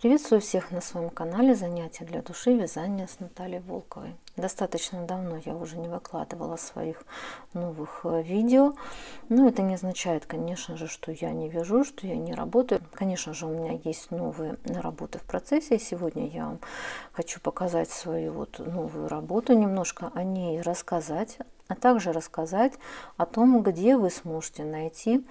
Приветствую всех на своем канале «Занятия для души. Вязание с Натальей Волковой». Достаточно давно я уже не выкладывала своих новых э, видео. Но это не означает, конечно же, что я не вяжу, что я не работаю. Конечно же, у меня есть новые работы в процессе. Сегодня я вам хочу показать свою вот новую работу, немножко о ней рассказать, а также рассказать о том, где вы сможете найти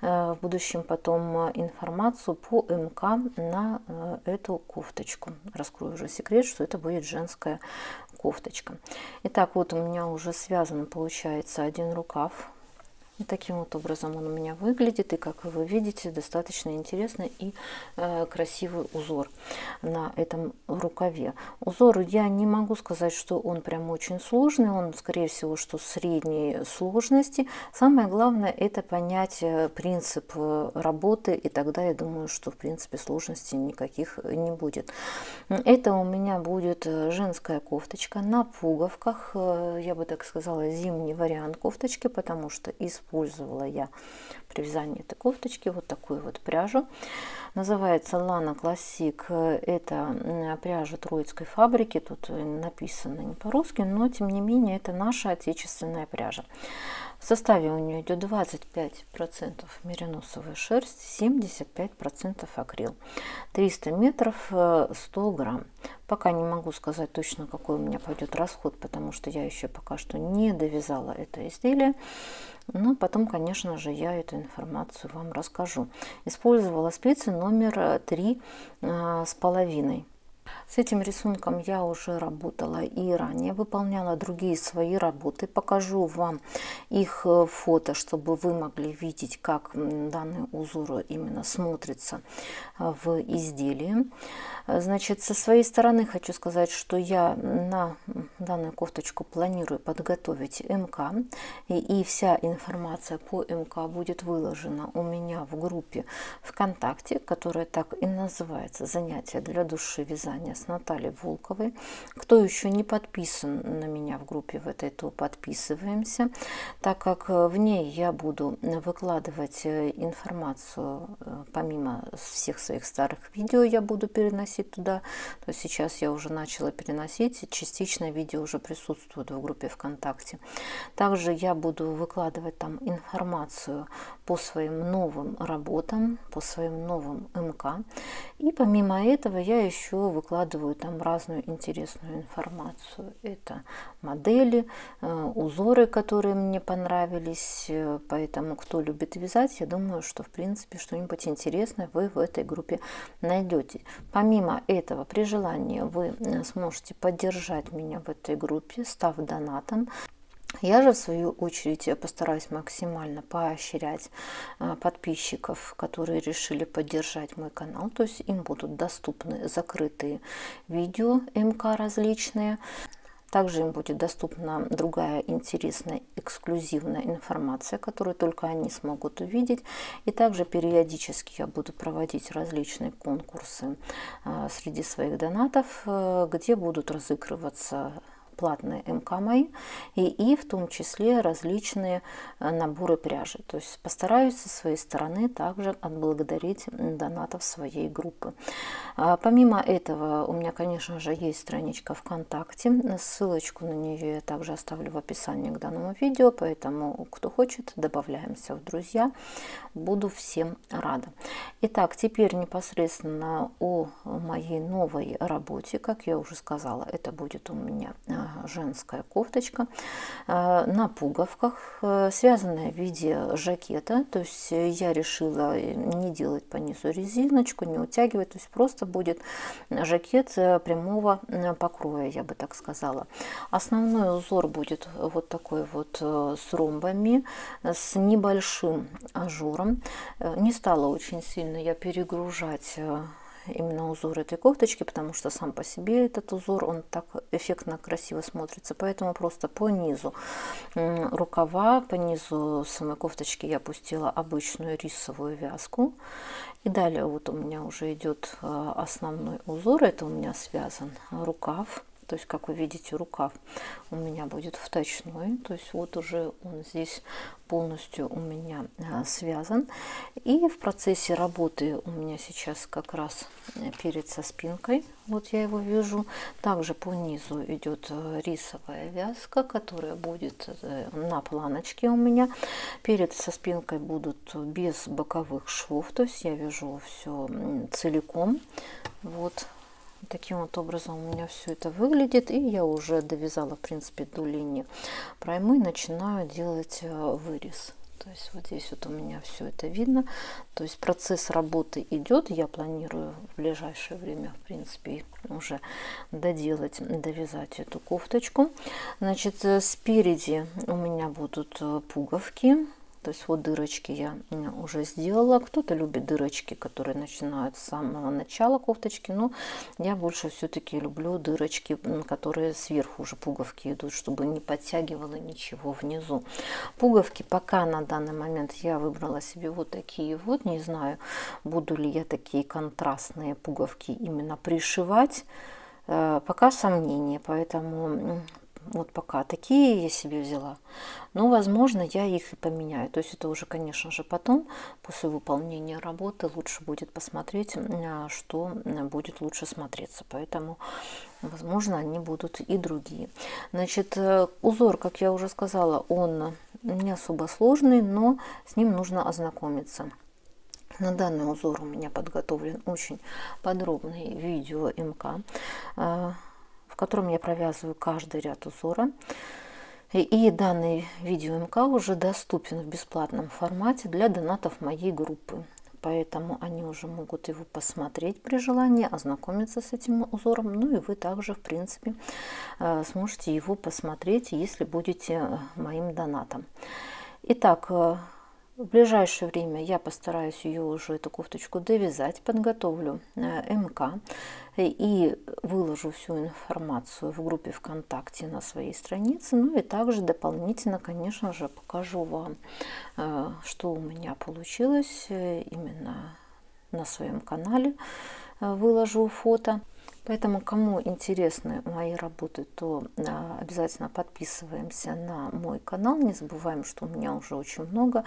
э, в будущем потом информацию по МК на э, эту кофточку. Раскрою уже секрет, что это будет женская кофточка. Итак, вот у меня уже связан, получается, один рукав и таким вот образом он у меня выглядит. И как вы видите, достаточно интересный и э, красивый узор на этом рукаве. Узор я не могу сказать, что он прям очень сложный. Он, скорее всего, что средней сложности. Самое главное это понять э, принцип э, работы. И тогда я думаю, что в принципе сложностей никаких не будет. Это у меня будет э, женская кофточка на пуговках. Я бы так сказала, зимний вариант кофточки, потому что из использовала я при вязании этой кофточки вот такую вот пряжу. Называется Lana Classic. Это пряжа Троицкой фабрики. Тут написано не по-русски, но тем не менее это наша отечественная пряжа. В составе у нее идет 25% мериносовая шерсть, 75% акрил. 300 метров, 100 э, грамм. Пока не могу сказать точно, какой у меня пойдет расход, потому что я еще пока что не довязала это изделие. Но потом, конечно же, я эту информацию вам расскажу. Использовала спицы номер 3 э, с половиной. С этим рисунком я уже работала и ранее, выполняла другие свои работы. Покажу вам их э, фото, чтобы вы могли видеть, как данный узор именно смотрится э, в изделии. Значит, со своей стороны хочу сказать, что я на данную кофточку планирую подготовить МК. И, и вся информация по МК будет выложена у меня в группе ВКонтакте, которая так и называется «Занятия для души вязания с Натальей Волковой». Кто еще не подписан на меня в группе в этой, то подписываемся, так как в ней я буду выкладывать информацию, э, помимо всех своих старых видео, я буду переносить переносить туда, то сейчас я уже начала переносить. Частично видео уже присутствует в группе ВКонтакте. Также я буду выкладывать там информацию по своим новым работам, по своим новым МК. И помимо этого я еще выкладываю там разную интересную информацию. Это модели, э, узоры, которые мне понравились. Поэтому, кто любит вязать, я думаю, что в принципе что-нибудь интересное вы в этой группе найдете. Помимо Помимо этого, при желании вы э, сможете поддержать меня в этой группе, став донатом. Я же, в свою очередь, постараюсь максимально поощрять э, подписчиков, которые решили поддержать мой канал. То есть им будут доступны закрытые видео МК различные. Также им будет доступна другая интересная эксклюзивная информация, которую только они смогут увидеть. И также периодически я буду проводить различные конкурсы а, среди своих донатов, э, где будут разыгрываться платные МК мои, и, и в том числе различные э, наборы пряжи. То есть постараюсь со своей стороны также отблагодарить донатов своей группы. А, помимо этого, у меня, конечно же, есть страничка ВКонтакте. Ссылочку на нее я также оставлю в описании к данному видео, поэтому, кто хочет, добавляемся в друзья. Буду всем рада. Итак, теперь непосредственно о моей новой работе. Как я уже сказала, это будет у меня а, женская кофточка э, на пуговках, э, связанная в виде жакета. То есть я решила не делать по низу резиночку, не утягивать. То есть просто будет жакет э, прямого покроя, я бы так сказала. Основной узор будет вот такой вот с ромбами, с небольшим ажуром. Не стала очень сильно я перегружать именно узор этой кофточки, потому что сам по себе этот узор, он так эффектно красиво смотрится. Поэтому просто по низу рукава, по низу самой кофточки я пустила обычную рисовую вязку. И далее вот у меня уже идет э, основной узор, это у меня связан рукав То есть, как вы видите, рукав у меня будет вточной. То есть, вот уже он здесь полностью у меня а, связан. И в процессе работы у меня сейчас как раз э, перед со спинкой. Вот я его вяжу. Также по низу идет э, рисовая вязка, которая будет э, на планочке у меня. Перед со спинкой будут без боковых швов. То есть я вяжу все целиком. Вот Таким вот образом у меня все это выглядит. И я уже довязала, в принципе, до линии проймы. Начинаю делать э, вырез. То есть вот здесь вот у меня все это видно. То есть процесс работы идет. Я планирую в ближайшее время, в принципе, уже доделать, довязать эту кофточку. Значит, э, спереди у меня будут э, пуговки. То есть вот дырочки я уже сделала. Кто-то любит дырочки, которые начинают с самого начала кофточки. Но я больше все-таки люблю дырочки, которые сверху уже пуговки идут, чтобы не подтягивало ничего внизу. Пуговки пока на данный момент я выбрала себе вот такие вот. Не знаю, буду ли я такие контрастные пуговки именно пришивать. Э, пока сомнения, поэтому вот пока такие я себе взяла. Но, возможно, я их и поменяю. То есть это уже, конечно же, потом, после выполнения работы, лучше будет посмотреть, а, что будет лучше смотреться. Поэтому, возможно, они будут и другие. Значит, э, узор, как я уже сказала, он не особо сложный, но с ним нужно ознакомиться. На данный узор у меня подготовлен очень подробный видео МК в котором я провязываю каждый ряд узора. И, данный видео МК уже доступен в бесплатном формате для донатов моей группы. Поэтому они уже могут его посмотреть при желании, ознакомиться с этим узором. Ну и вы также, в принципе, э, сможете его посмотреть, если будете э, моим донатом. Итак, э, в ближайшее время я постараюсь ее уже, эту кофточку, довязать, подготовлю э, МК и выложу всю информацию в группе ВКонтакте на своей странице. Ну и также дополнительно, конечно же, покажу вам, э, что у меня получилось э, именно на своем канале. Выложу фото. Поэтому, кому интересны мои работы, то а, обязательно подписываемся на мой канал. Не забываем, что у меня уже очень много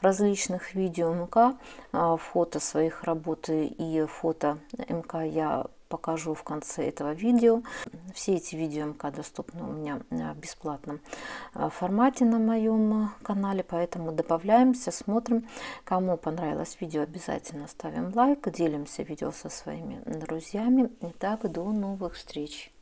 различных видео МК, а, фото своих работ и фото МК я покажу в конце этого видео. Все эти видео МК доступны у меня в бесплатном э, формате на моем канале, поэтому добавляемся, смотрим. Кому понравилось видео, обязательно ставим лайк, делимся видео со своими друзьями. Итак, до новых встреч!